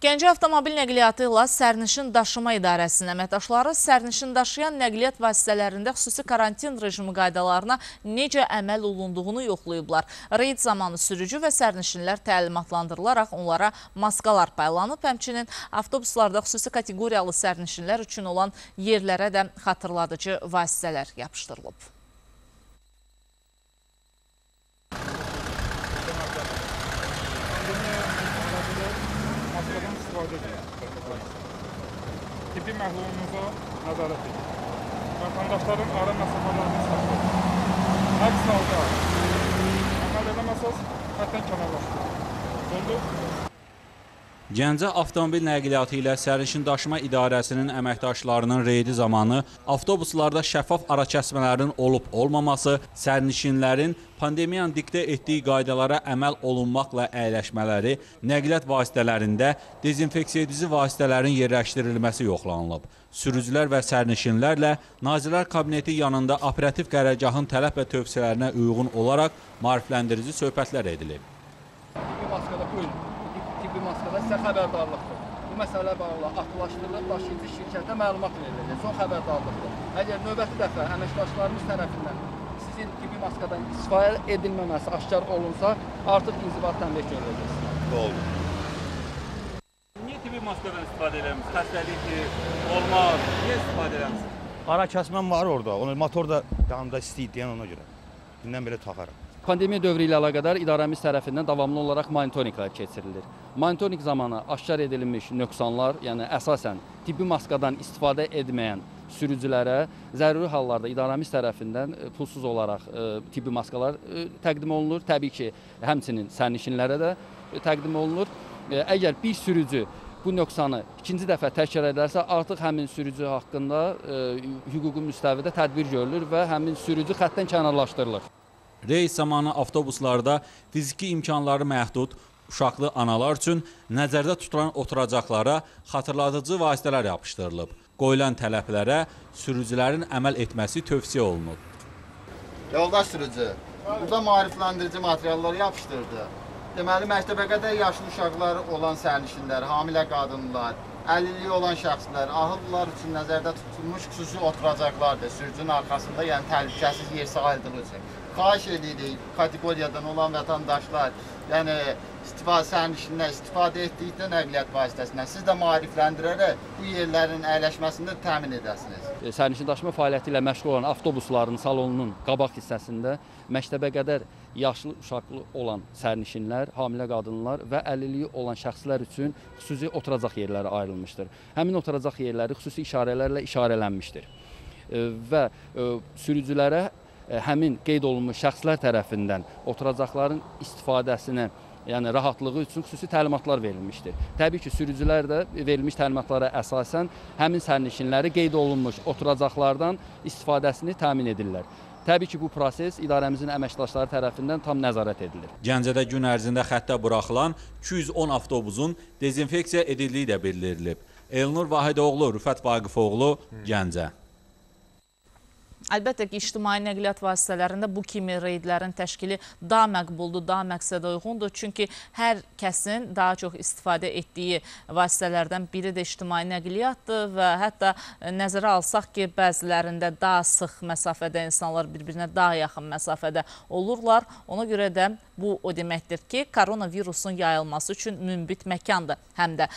Gəncə Avtomobil Nəqliyyatı ilə Sərnişin Daşıma İdarəsinin əməkdaşları sərnişin daşıyan nəqliyyat vasitələrində xüsusi karantin rejimi qaydalarına necə əməl olunduğunu yoxlayıblar. Reyd zamanı sürücü və sərnişinlər təlimatlandırılaraq onlara maskalar paylanıb, həmçinin avtobuslarda xüsusi kateqoriyalı sərnişinlər üçün olan yerlərə də xatırladıcı vasitələr yapışdırılıb. maskadan istifadə edin. Tibbi məhlumunuza nəzarət edin. Vətəndaşların ara məsafələrini saxlayın. Əks halda əməl edəməsəz, həddən kənarlaşdırın. Oldu? Gəncə Avtomobil Nəqliyyatı ilə Sərnişin Daşıma İdarəsinin əməkdaşlarının reydi zamanı avtobuslarda şəffaf arakəsmələrin olub-olmaması, sərnişinlərin pandemiyanın diktə etdiyi qaydalara əməl olunmaqla əyləşmələri, nəqliyyat vasitələrində dezinfeksiya edici vasitələrin yerləşdirilməsi yoxlanılıb. Sürücülər və sərnişinlərlə Nazirlər Kabineti yanında operativ qərargahın tələb və tövsiyələrinə uyğun olaraq maarifləndirici söhbətlər edilib. Xəbərdarlıqdır. Bu məsələ bağlı aklaşdırılıb daşıyıcı şirkətə məlumat veriləcək. Son xəbərdarlıqdır. Əgər növbəti dəfə əməkdaşlarımız tərəfindən sizin tibbi maskadan istifadə edilməməsi aşkar olunsa, artıq inzibat tənbeh görüləcəksiniz. Niyə tibbi maskadan istifadə eləmisiniz? Xəstəlik olmaz. Niyə istifadə eləmisiniz? Ara kəsməm var orada. Onu motor da yanımda istəyir deyən ona görə. Gündən belə taxaram. Pandemiya dövrü ilə əlaqədar idarəmiz tərəfindən davamlı olaraq monitorinqlər keçirilir. Monitorinq zamanı aşkar edilmiş nöqsanlar, yəni əsasən tibbi maskadan istifadə etməyən sürücülərə zəruri hallarda idarəmiz tərəfindən e, pulsuz olaraq e, tibbi maskalar e, təqdim olunur. Təbii ki, həmçinin sərnişinlərə də e, təqdim olunur. E, Əgər bir sürücü bu nöqsanı ikinci dəfə təkrar edərsə, artıq həmin sürücü haqqında e, hüquqi müstəvidə tədbir görülür və həmin sürücü xəttdən kənarlaşdırılır. Reys zamanı avtobuslarda fiziki imkanları məhdud uşaqlı analar üçün nəzərdə tutulan oturacaqlara xatırladıcı vasitələr yapışdırılıb. Qoyulan tələblərə sürücülərin əməl etməsi tövsiyə olunub. Yoldaş sürücü, burada maarifləndirici materiallar yapışdırdı. Deməli, məktəbə qədər yaşlı uşaqlar olan sərnişinlər, hamilə qadınlar, əlilliyi olan şəxslər, ahıllılar üçün nəzərdə tutulmuş xüsusi oturacaqlardır. Sürücünün arxasında, yəni təhlükəsiz yer sayıldığı üçün. Xahiş edirik kateqoriyadan olan vətəndaşlar, yəni istifadə sərnişinlər istifadə etdikdə nəqliyyat vasitəsindən siz də maarifləndirərək bu yerlərin əyləşməsini təmin edəsiniz. E, sərnişin daşıma fəaliyyəti ilə məşğul olan avtobusların salonunun qabaq hissəsində məktəbə qədər yaşlı uşaqlı olan sərnişinlər, hamilə qadınlar və əlilliyi olan şəxslər üçün xüsusi oturacaq yerləri ayrılmışdır. Həmin oturacaq yerləri xüsusi işarələrlə işarələnmişdir. E, Və e, sürücülərə həmin qeyd olunmuş şəxslər tərəfindən oturacaqların istifadəsinə yəni rahatlığı üçün xüsusi təlimatlar verilmişdir. Təbii ki, sürücülər də verilmiş təlimatlara əsasən həmin sərnişinləri qeyd olunmuş oturacaqlardan istifadəsini təmin edirlər. Təbii ki, bu proses idarəmizin əməkdaşları tərəfindən tam nəzarət edilir. Gəncədə gün ərzində xəttə buraxılan 210 avtobusun dezinfeksiya edildiyi də bildirilib. Elnur Vahidoğlu, Rüfət Vaqifoğlu, Gəncə. Əlbəttə ki, ictimai nəqliyyat vasitələrində bu kimi reydlərin təşkili daha məqbuldur, daha məqsədə uyğundur. Çünki hər kəsin daha çox istifadə etdiyi vasitələrdən biri də ictimai nəqliyyatdır və hətta nəzərə alsaq ki, bəzilərində daha sıx məsafədə insanlar bir-birinə daha yaxın məsafədə olurlar. Ona görə də bu o deməkdir ki, koronavirusun yayılması üçün münbit məkandır həm də.